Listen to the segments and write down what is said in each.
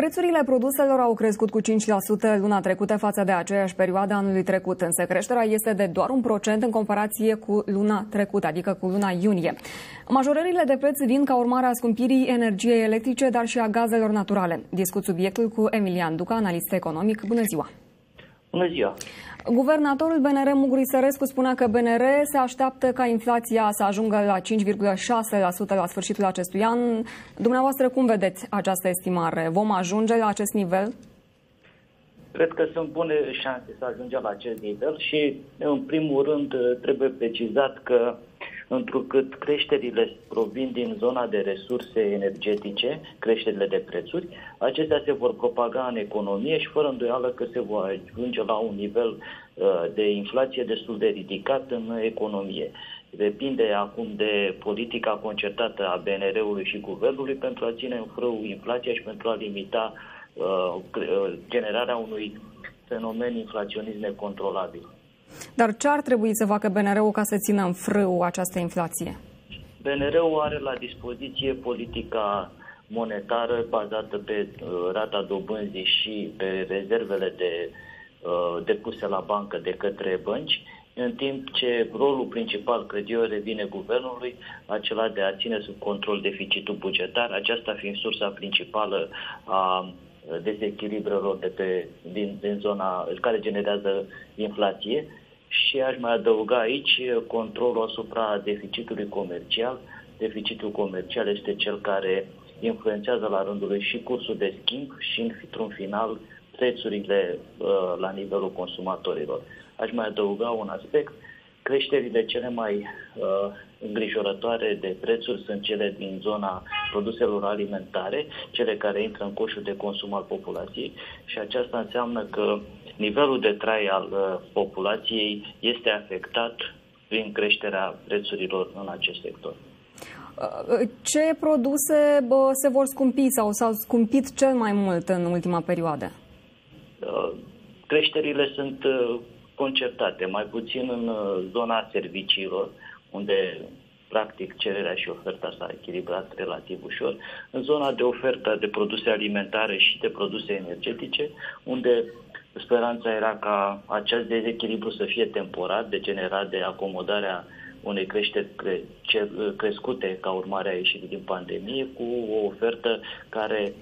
Prețurile produselor au crescut cu 5% luna trecută față de aceeași perioadă anului trecut, însă creșterea este de doar un procent în comparație cu luna trecută, adică cu luna iunie. Majorările de preț vin ca urmare a scumpirii energiei electrice, dar și a gazelor naturale. Discut subiectul cu Emilian Duca, analist economic. Bună ziua! Bună ziua! Guvernatorul BNR Muguri Sărescu spunea că BNR se așteaptă ca inflația să ajungă la 5,6% la sfârșitul acestui an. Dumneavoastră, cum vedeți această estimare? Vom ajunge la acest nivel? Cred că sunt bune șanse să ajungem la acest nivel și, în primul rând, trebuie precizat că întrucât creșterile provin din zona de resurse energetice, creșterile de prețuri, acestea se vor propaga în economie și fără îndoială că se vor ajunge la un nivel uh, de inflație destul de ridicat în economie. Depinde acum de politica concertată a BNR-ului și guvernului pentru a ține în frâu inflația și pentru a limita uh, uh generarea unui fenomen inflaționist necontrolabil. Dar ce ar trebui să facă BNR-ul ca să țină în frâu această inflație? BNR-ul are la dispoziție politica monetară bazată pe uh, rata dobânzii și pe rezervele de, uh, depuse la bancă de către bănci, în timp ce rolul principal, cred eu, revine guvernului, acela de a ține sub control deficitul bugetar, aceasta fiind sursa principală a dezechilibrelor de pe, din, din zona care generează inflație și aș mai adăuga aici controlul asupra deficitului comercial. Deficitul comercial este cel care influențează la rândul lui și cursul de schimb și, într-un final, prețurile uh, la nivelul consumatorilor. Aș mai adăuga un aspect. Creșterile cele mai uh, îngrijorătoare de prețuri sunt cele din zona produselor alimentare, cele care intră în coșul de consum al populației și aceasta înseamnă că nivelul de trai al uh, populației este afectat prin creșterea prețurilor în acest sector. Uh, ce produse se vor scumpi sau s-au scumpit cel mai mult în ultima perioadă? Uh, creșterile sunt concertate, mai puțin în zona serviciilor, unde practic cererea și oferta s-a echilibrat relativ ușor. În zona de ofertă de produse alimentare și de produse energetice, unde Speranța era ca acest dezechilibru să fie temporar, degenerat de acomodarea unei creșteri cre- crescute ca urmare a ieșirii din pandemie, cu o ofertă care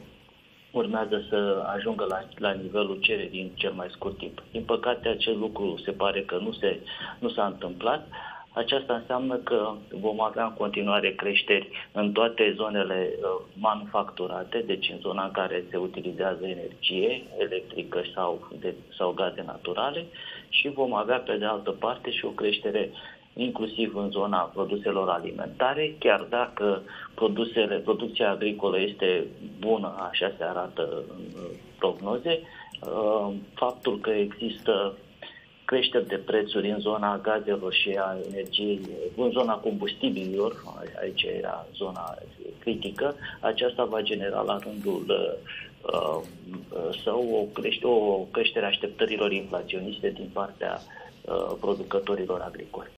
urmează să ajungă la, la nivelul cererii în cel mai scurt timp. Din păcate, acest lucru se pare că nu, se, nu s-a întâmplat. Aceasta înseamnă că vom avea în continuare creșteri în toate zonele uh, manufacturate, deci în zona în care se utilizează energie electrică sau, de, sau gaze naturale și vom avea pe de altă parte și o creștere inclusiv în zona produselor alimentare, chiar dacă produsele, producția agricolă este bună, așa se arată în uh, prognoze, uh, faptul că există creșteri de prețuri în zona gazelor și a energiei, în zona combustibililor, aici era zona critică, aceasta va genera la rândul uh, său o, crește, o creștere așteptărilor inflaționiste din partea uh, producătorilor agricoli.